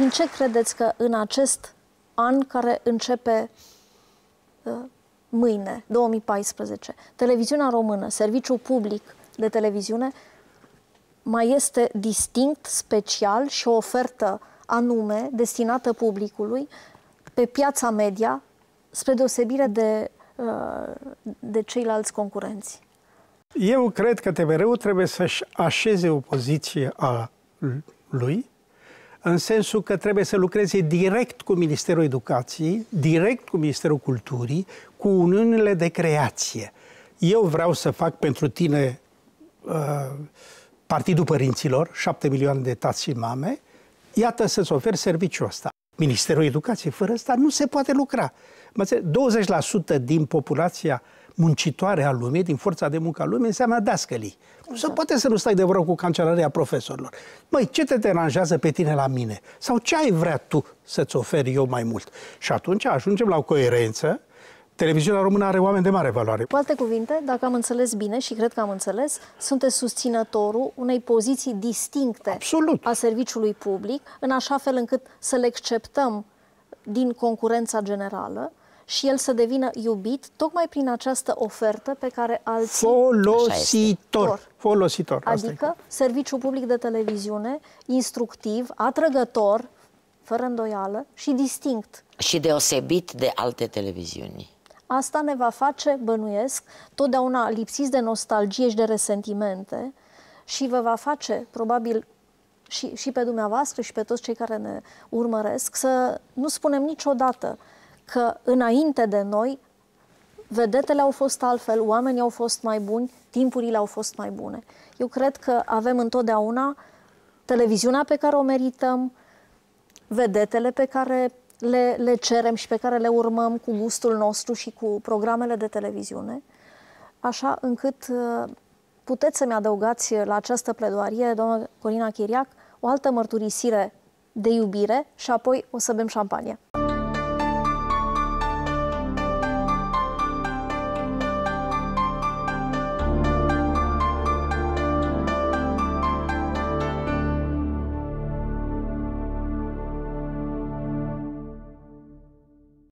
Din ce credeți că în acest an care începe uh, mâine, 2014, televiziunea română, serviciul public de televiziune, mai este distinct, special și o ofertă anume destinată publicului pe piața media, spre deosebire de, uh, de ceilalți concurenți? Eu cred că TVR-ul trebuie să-și așeze o poziție a lui, în sensul că trebuie să lucreze direct cu Ministerul Educației, direct cu Ministerul Culturii, cu uniunile de creație. Eu vreau să fac pentru tine uh, Partidul Părinților, 7 milioane de tați și mame, iată să-ți ofer serviciul ăsta. Ministerul Educației, fără asta nu se poate lucra. 20% din populația muncitoare a lumii, din forța de muncă a lumii, înseamnă dascălii. Nu se poate să nu stai de vreo cu cancelaria profesorilor. Măi, ce te deranjează pe tine la mine? Sau ce ai vrea tu să-ți oferi eu mai mult? Și atunci ajungem la o coerență televiziunea română are oameni de mare valoare. Cu alte cuvinte, dacă am înțeles bine și cred că am înțeles, sunteți susținătorul unei poziții distincte Absolut. a serviciului public, în așa fel încât să le acceptăm din concurența generală și el să devină iubit tocmai prin această ofertă pe care alții... Folositor. Folositor. Adică serviciul public de televiziune, instructiv, atrăgător, fără îndoială și distinct. Și deosebit de alte televiziuni. Asta ne va face, bănuiesc, totdeauna lipsiți de nostalgie și de resentimente și vă va face, probabil, și, și pe dumneavoastră și pe toți cei care ne urmăresc, să nu spunem niciodată că înainte de noi vedetele au fost altfel, oamenii au fost mai buni, timpurile au fost mai bune. Eu cred că avem întotdeauna televiziunea pe care o merităm, vedetele pe care le, le cerem și pe care le urmăm cu gustul nostru și cu programele de televiziune, așa încât uh, puteți să-mi adăugați la această pledoarie, doamna Corina Chiriac, o altă mărturisire de iubire și apoi o să bem șampanie.